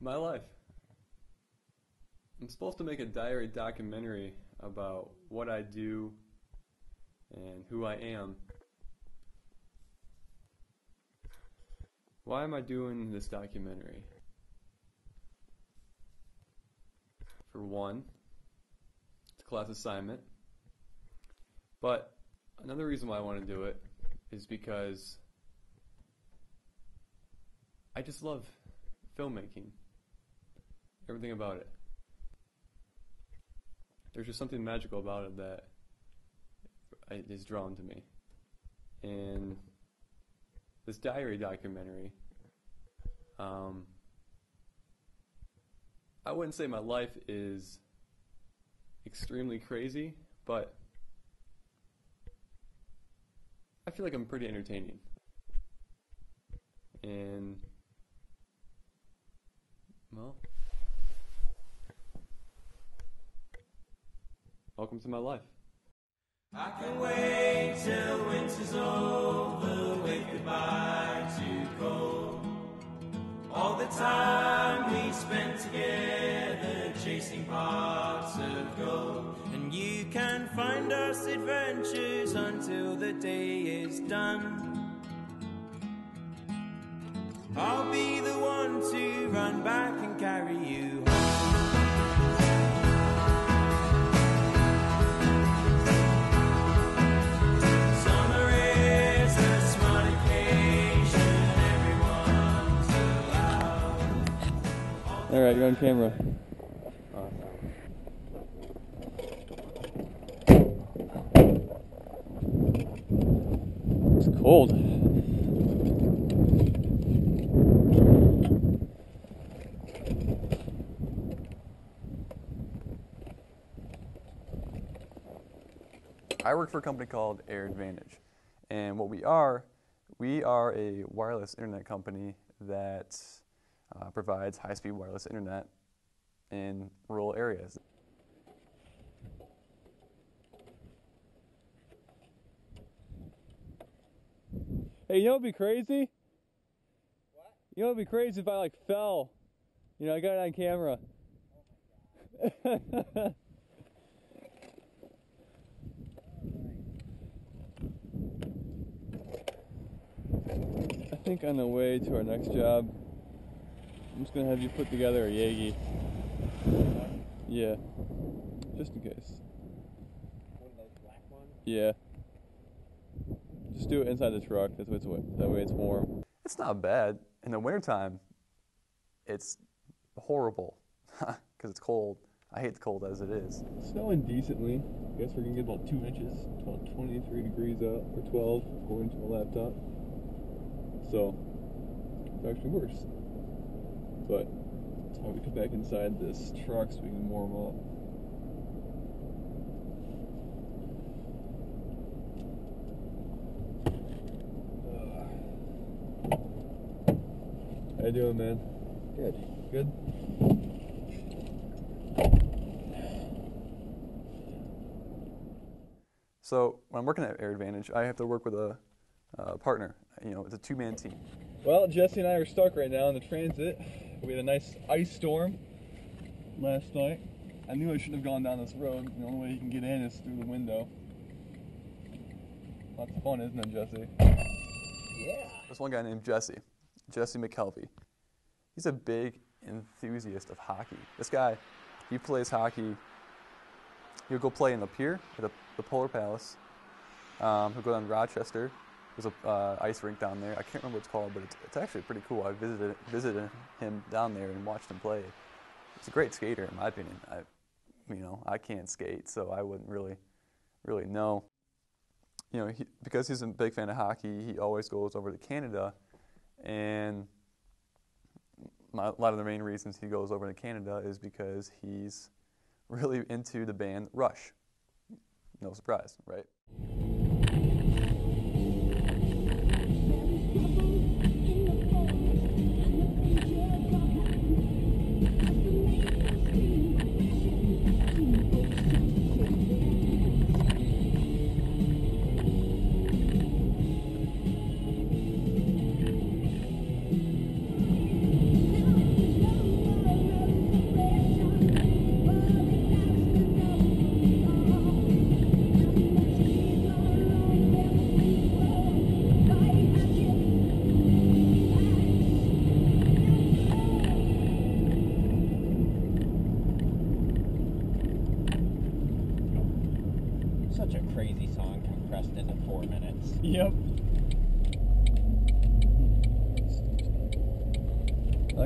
My life. I'm supposed to make a diary documentary about what I do and who I am. Why am I doing this documentary? For one, it's a class assignment. But another reason why I want to do it is because I just love filmmaking. Everything about it. There's just something magical about it that is drawn to me. And this diary documentary, um, I wouldn't say my life is extremely crazy, but I feel like I'm pretty entertaining. And, well, welcome to my life. I can wait till winter's over, wave goodbye to cold. All the time we spent together chasing parts of gold. And you can find us adventures until the day is done. I'll be the one to run back and carry you All right, you're on camera. It's cold. I work for a company called Air Advantage. And what we are, we are a wireless internet company that uh, provides high speed wireless internet in rural areas. Hey, you know what'd be crazy? What? You know what'd be crazy if I like fell? You know, I got it on camera. I think on the way to our next job, I'm just gonna have you put together a Yagi. Yeah. Just in case. One of those black ones? Yeah. Just do it inside the truck. That's way it's wa- that way it's warm. It's not bad. In the wintertime, it's horrible because it's cold. I hate the cold as it is. Snowing decently. I guess we're gonna get about two inches. About 23 degrees out, or 12 according to my laptop. So it's actually worse. But why we come back inside this truck so we can warm up. How you doing, man? Good. Good. So when I'm working at Air Advantage, I have to work with a uh, partner. You know, it's a two-man team. Well, Jesse and I are stuck right now in the transit. We had a nice ice storm last night. I knew I shouldn't have gone down this road. The only way you can get in is through the window. Lots of fun, isn't it, Jesse? Yeah. There's one guy named Jesse, Jesse McKelvey. He's a big enthusiast of hockey. This guy, he plays hockey. He'll go play in the pier at the, the Polar Palace. Um, he'll go down to Rochester. There's a uh, ice rink down there. I can't remember what it's called, but it's, it's actually pretty cool. I visited visited him down there and watched him play. He's a great skater, in my opinion. I, you know, I can't skate, so I wouldn't really, really know. You know, he, because he's a big fan of hockey, he always goes over to Canada, and my, a lot of the main reasons he goes over to Canada is because he's really into the band Rush. No surprise, right?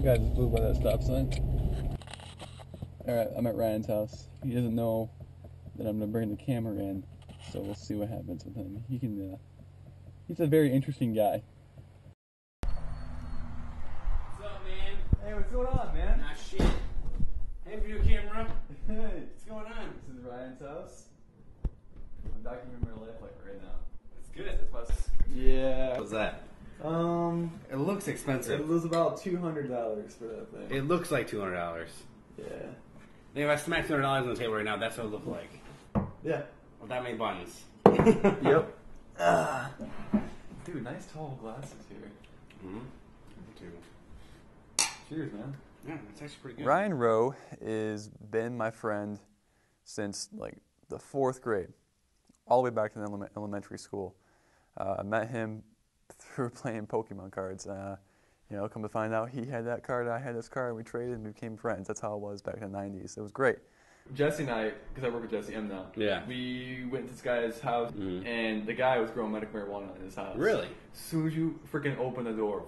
That guy just blew by that stop sign. Alright, I'm at Ryan's house. He doesn't know that I'm gonna bring the camera in, so we'll see what happens with him. He can, uh, he's a very interesting guy. What's up, man? Hey, what's going on, man? Nah, shit. Hey, video camera. Hey, What's going on? this is Ryan's house. I'm documenting my life like right now. It's good. That's what Yeah. What's that? Um, It looks expensive. it was about two hundred dollars for that thing. It looks like two hundred dollars. yeah. If I smack two hundred dollars on the table right now, that's what it look like. Yeah. With that many buttons. Yep. Ah. Dude, nice tall glasses here. Mm-hmm. Cheers, man. Yeah, that's actually pretty good. Ryan Rowe is been my friend since like the fourth grade, all the way back to the element, elementary school. Uh, I met him through playing Pokemon cards. Uh, you know, come to find out he had that card, I had this card, and we traded and became friends. That's how it was back in the '90s. It was great. Jesse and I, because I work with Jesse M now. Yeah. We went to this guy's house, Mhm. and the guy was growing medical marijuana in his house. Really? As soon as you freaking open the door,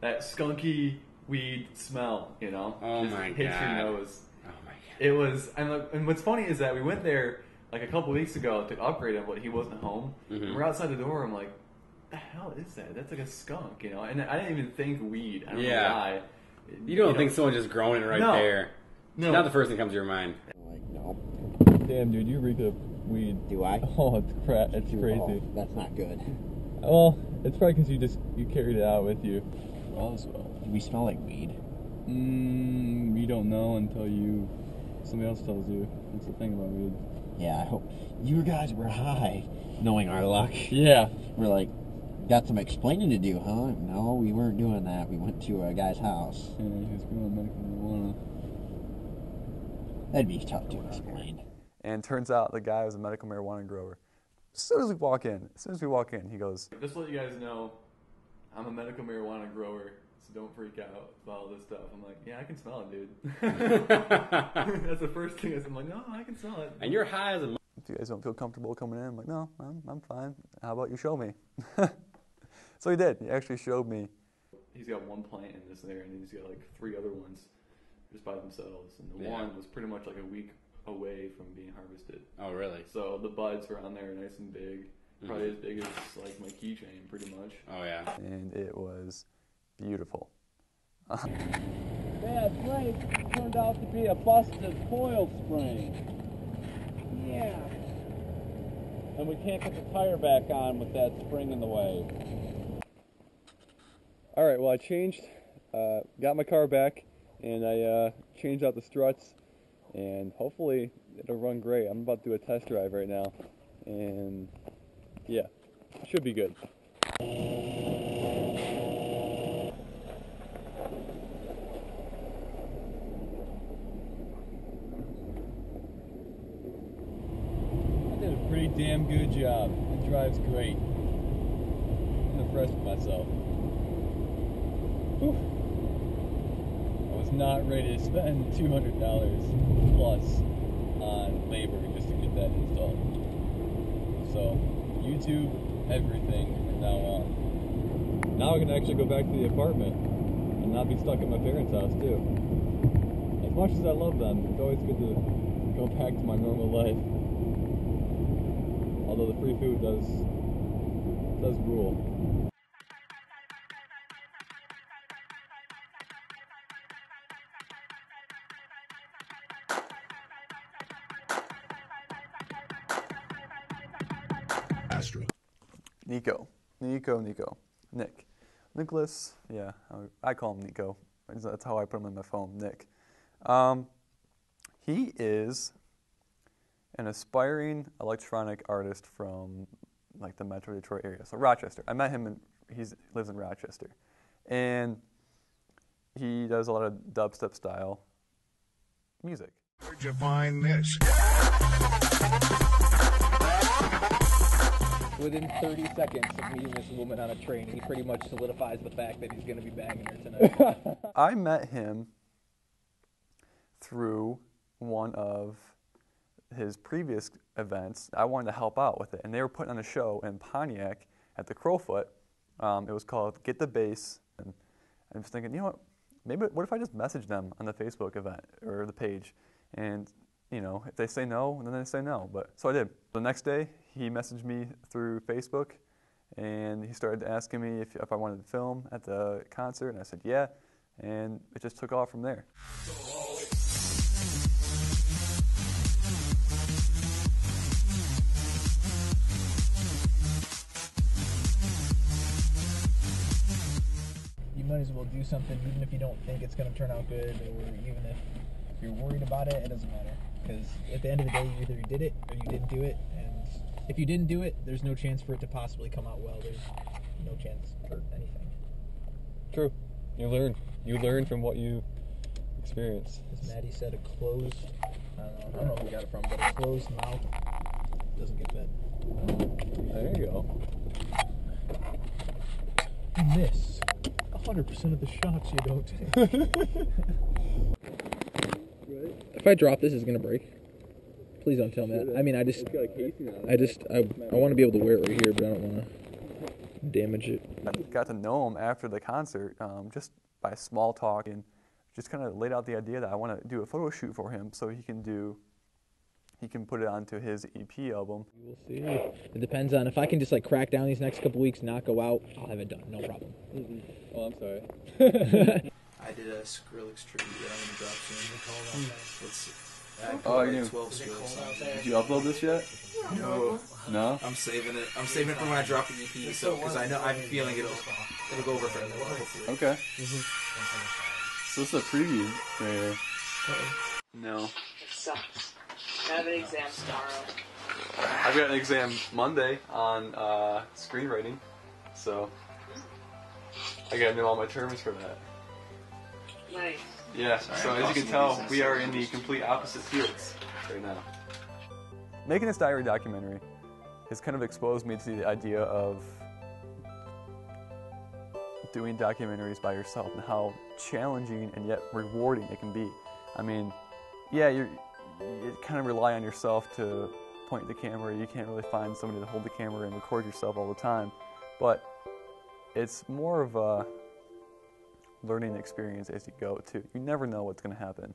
that skunky weed smell, you know, Oh just my hits God. your nose. Oh my god. It was, and, look- and what's funny is that we went there like a couple weeks ago to upgrade him, but he wasn't home. Mhm. And we're outside the door. I'm like, the hell is that? That's like a skunk, you know. And I didn't even think weed. I don't Yeah. know why. You don't think someone just growing it right No. there? No. Not the first thing that comes to your mind. Like, no. Damn, dude, you reek of weed. Do I? Oh, it's crap. It's Oh, that's not good. Well, it's probably because you just you carried it out with you. Roswell. Do we smell like weed? Mm, you don't know until you somebody else tells you. That's the thing about weed. Yeah, I hope. You guys were high, knowing our luck. Yeah. We're like, got some explaining to do, huh? No, we weren't doing that. We went to a guy's house. Yeah, he was growing medical marijuana. That'd be tough to explain. And turns out the guy was a medical marijuana grower. As soon as we walk in, as soon as we walk in, he goes, "Just to let you guys know, I'm a medical marijuana grower, so don't freak out about all this stuff." I'm like, "Yeah, I can smell it, dude." That's the first thing. I said. I'm like, "No, I can smell it." And you're high as a. if you guys don't feel comfortable coming in, I'm like, "No, I'm, I'm fine. How about you show me?" so he did. He actually showed me. He's got one plant in this there, and he's got like three other ones just by themselves. And the Yeah. one was pretty much like a week away from being harvested. Oh really? So the buds were on there nice and big, mm-hmm. probably as big as like my keychain, pretty much. Oh yeah. And it was beautiful. Bad brake turned out to be a busted coil spring. Yeah. And we can't get the tire back on with that spring in the way. All right, well I changed, uh, got my car back, and I uh, changed out the struts, and hopefully it'll run great. I'm about to do a test drive right now, and yeah, should be good. I did a pretty damn good job. It drives great. I'm impressed with myself. Whew. I was not ready to spend $200 plus on labor just to get that installed. So, YouTube, everything from now on. Now I can actually go back to the apartment and not be stuck at my parents' house too. As much as I love them, it's always good to go back to my normal life. Although the free food does does rule. Nico, Nico. Nick. Nicholas, yeah, I- call him Nico. That's- how I put him in my phone, Nick. Um, he is an aspiring electronic artist from like the Metro Detroit area, so Rochester. I met him in he lives in Rochester, and he does a lot of dubstep style music. Where'd you find this? Within 30 seconds of meeting this woman on a train, he pretty much solidifies the fact that he's going to be banging her tonight. I met him through one of his previous events, I wanted to help out with it, and they were putting on a show in Pontiac at the Crofoot. Um, it was called Get the Bass, and I was thinking, you know what? Maybe what if I just message them on the Facebook event or the page, and you know, if they say no, then they say no. But so I did. The next day, he messaged me through Facebook, and he started asking me if, if I wanted to film at the concert, and I said yeah, and it just took off from there. You might as well do something even if you don't think it's going to turn out good, or even if you're worried about it, it doesn't matter. Because at the end of the day, you either did it or you didn't do it, and if you didn't do it, there's no chance for it to possibly come out well. There's no chance for anything. True. You learn. You learn from what you experience. As Maddie said, a closed, I don't know, I don't know who we got it from, but a closed mouth doesn't get fed. There you go. You miss 100% of the shots you don't take. If I drop this, it's gonna break. Please don't tell me that. I mean, I just, I just, I, I want to be able to wear it right here, but I don't want to damage it. I got to know him after the concert um, just by small talk and just kind of laid out the idea that I want to do a photo shoot for him so he can do he can put it onto his EP album. We'll see. It depends on if I can just like crack down these next couple weeks, not go out. I'll have it done, no problem. Oh, I'm sorry. I did a Skrillex tribute that I'm gonna drop soon. It's I Oh, recorded you- 12 Skrillex songs. Did you upload this yet? No, No. I'm saving it. I'm saving it for when I drop the EP. So because I know I'm feeling it'll it'll go over fairly well. Hopefully. Okay. So this is a preview right here. No. It sucks. I have an exam tomorrow. I've got an exam Monday on uh, screenwriting, so I gotta know all my terms for that. Nice. Yeah, so as you can tell, we are in the complete opposite fields right now. Making this diary documentary has kind of exposed me to the idea of doing documentaries by yourself and how challenging and yet rewarding it can be. I mean, yeah, you're, you kind of rely on yourself to point the camera. You can't really find somebody to hold the camera and record yourself all the time, but it's more of a learning experience as you go too. You never know what's going to happen.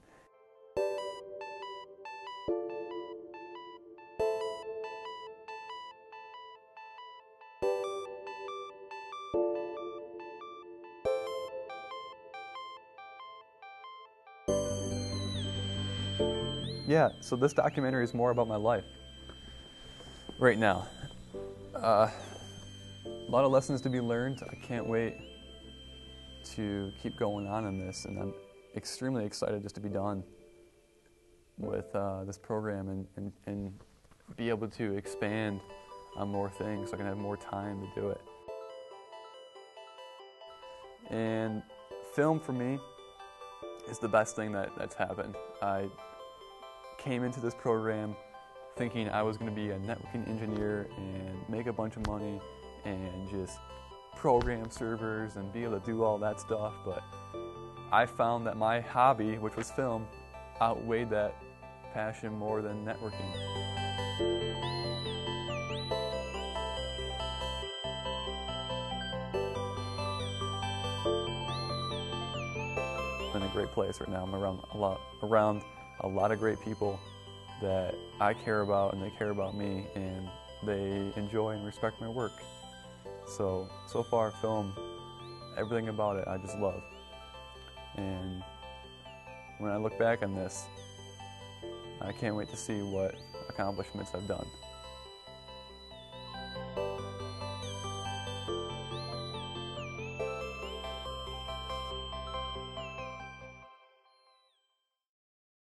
Yeah, so this documentary is more about my life right now. Uh, a lot of lessons to be learned. I can't wait to keep going on in this, and I'm extremely excited just to be done with uh, this program and, and, and be able to expand on more things so I can have more time to do it. And film for me is the best thing that, that's happened. I came into this program thinking I was going to be a networking engineer and make a bunch of money and just program servers and be able to do all that stuff. But I found that my hobby, which was film, outweighed that passion more than networking. I'm in a great place right now. I'm around a lot, around a lot of great people that I care about and they care about me and they enjoy and respect my work. So, so far, film, everything about it I just love. And when I look back on this, I can't wait to see what accomplishments I've done.